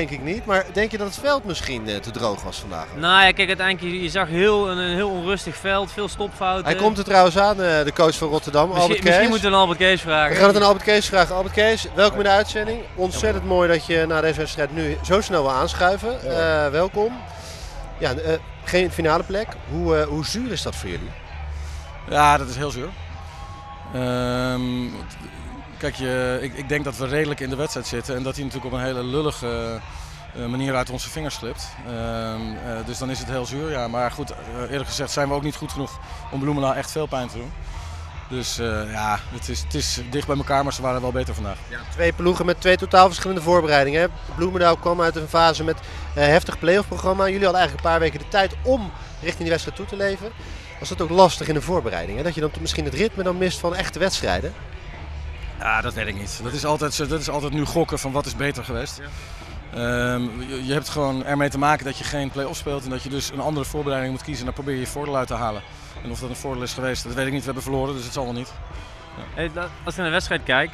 denk ik niet. Maar denk je dat het veld misschien eh, te droog was vandaag? Nou ja, kijk, uiteindelijk, je, je zag heel, een, een heel onrustig veld, veel stopfouten. Hij komt er trouwens aan, eh, de coach van Rotterdam, misschien, Albert Kees. Misschien moeten we een Albert Kees vragen. We gaan het aan Albert Kees vragen. Albert Kees, welkom in de uitzending. Ontzettend mooi dat je na deze wedstrijd nu zo snel wil aanschuiven. Eh, welkom. Ja, eh, geen finale plek. Hoe, eh, hoe zuur is dat voor jullie? Ja, dat is heel zuur. Ehm, kijk, je, ik, ik denk dat we redelijk in de wedstrijd zitten en dat hij natuurlijk op een hele lullige eh, manier uit onze vingers glipt. Ehm, eh, dus dan is het heel zuur. Ja. Maar goed, eh, eerlijk gezegd zijn we ook niet goed genoeg om Bloemendaal echt veel pijn te doen. Dus eh, ja, het is, het is dicht bij elkaar, maar ze waren wel beter vandaag. Twee ploegen met twee totaal verschillende voorbereidingen. hè. Bloemendaal kwam uit een fase met eh heftig playoff programma. Jullie hadden eigenlijk een paar weken de tijd om richting die wedstrijd toe te leven. Was dat ook lastig in de voorbereiding? Hè? Dat je dan misschien het ritme dan mist van echte wedstrijden? Ja, dat weet ik niet. Dat is altijd, zo- dat is altijd nu gokken van wat is beter geweest. Ehm, je, je hebt gewoon ermee te maken dat je geen play-off speelt en dat je dus een andere voorbereiding moet kiezen. En daar probeer je je voordeel uit te halen. En of dat een voordeel is geweest, dat weet ik niet. We hebben verloren, dus het zal wel niet. Hey, la- als ik naar de wedstrijd kijk,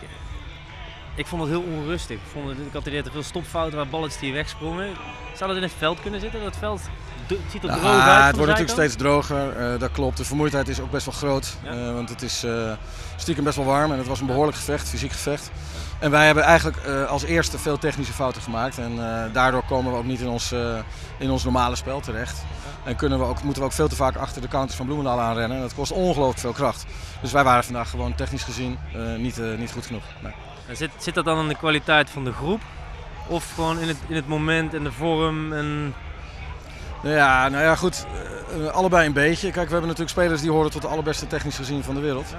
ik vond het heel onrustig. Ik, vond het, ik had er te veel stopfouten waar balletjes die wegsprongen. Zou dat in het veld kunnen zitten? Dat veld ziet er Ja, droog uit. het wordt natuurlijk steeds droger, eh, dat klopt. De vermoeidheid is ook best wel groot. Ja. eh, want het is eh, stiekem best wel warm en het was een behoorlijk gevecht, fysiek gevecht. En wij hebben eigenlijk eh, als eerste veel technische fouten gemaakt. En eh, daardoor komen we ook niet in ons, eh, in ons normale spel terecht. En kunnen we ook, moeten we ook veel te vaak achter de counters van Bloemendaal aanrennen. En dat kost ongelooflijk veel kracht. Dus wij waren vandaag gewoon technisch gezien eh, niet, eh, niet goed genoeg. Nee. Zit, zit dat dan in de kwaliteit van de groep? Of gewoon in het, in het moment en de vorm? En... Ja, nou ja, goed. eh, eh, allebei een beetje. Kijk, we hebben natuurlijk spelers die horen tot de allerbeste technisch gezien van de wereld.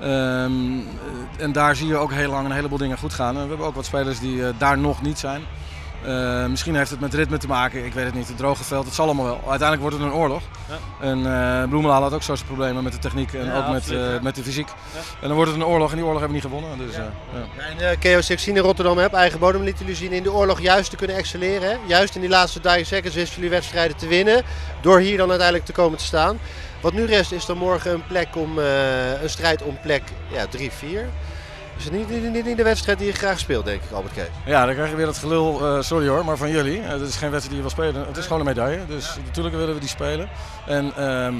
Ehm, eh, en daar zie je ook heel lang een heleboel dingen goed gaan. We hebben ook wat spelers die daar nog niet zijn. Eh, misschien heeft het met ritme te maken, ik weet het niet. Het droge veld, het zal allemaal wel. Uiteindelijk wordt het een oorlog. Ja. En eh Bloemendaal had ook zo zijn problemen met de techniek en Ja, ook met, eh, ja. met de fysiek. En dan wordt het een oorlog en die oorlog hebben we niet gewonnen. Dus, eh, ja. En uh, KO16 in Rotterdam heb eigen bodem lieten jullie zien in de oorlog juist te kunnen excelleren. Hè? Juist in die laatste 30 seconds wisten jullie wedstrijden te winnen. Door hier dan uiteindelijk te komen te staan. Wat nu rest is dan morgen een plek om eh, een strijd om plek ja, 3-4. Is het niet, niet, niet, niet de wedstrijd die je graag speelt, denk ik, Albert Kees? Ja, dan krijg je weer het gelul, eh, sorry hoor, maar van jullie. Het is geen wedstrijd die je wil spelen. Het is gewoon een medaille. Dus natuurlijk willen we die spelen. En ehm,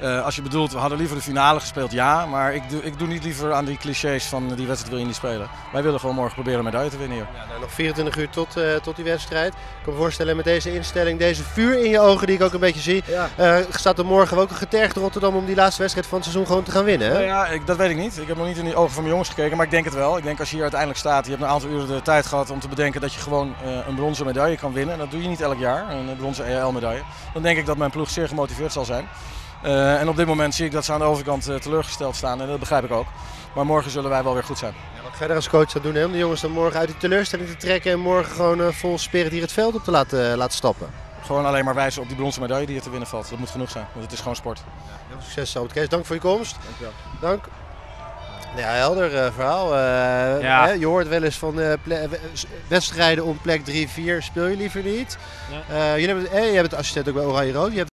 eh, als je bedoelt, we hadden liever de finale gespeeld, ja. Maar ik doe, ik doe niet liever aan die clichés van die wedstrijd wil je niet spelen. Wij willen gewoon morgen proberen een medaille te winnen hier. Ja, nou, nog 24 uur tot, eh, tot die wedstrijd. Ik kan me voorstellen met deze instelling, deze vuur in je ogen die ik ook een beetje zie. Ja. eh, staat er morgen ook een getergd Rotterdam om die laatste wedstrijd van het seizoen gewoon te gaan winnen. Hè? Nou ja, ik, dat weet ik niet. Ik heb nog niet in die ogen van mijn jongens gekeken, maar ik denk het wel. Ik denk als je hier uiteindelijk staat, je hebt een aantal uren de tijd gehad om te bedenken dat je gewoon eh, een bronzen medaille kan winnen. En dat doe je niet elk jaar, een bronzen EL-medaille. Dan denk ik dat mijn ploeg zeer gemotiveerd zal zijn. Eh, en op dit moment zie ik dat ze aan de overkant eh, teleurgesteld staan en dat begrijp ik ook. Maar morgen zullen wij wel weer goed zijn. Ja, wat ga je er als coach aan doen hè? om de jongens dan morgen uit die teleurstelling te trekken en morgen gewoon eh, vol spirit hier het veld op te laten, laten stappen? Gewoon alleen maar wijzen op die bronzen medaille die er te winnen valt. Dat moet genoeg zijn, want het is gewoon sport. Heel veel succes, Albert Kees. Dank voor je komst. Dankjewel. Dank. Ja, helder verhaal. Eh, Ja. hè, je hoort wel eens van eh, wedstrijden om plek 3-4 speel je liever niet. Ja. Eh, jullie hebben, eh, je bent assistent ook bij Oranje Rood. Je hebt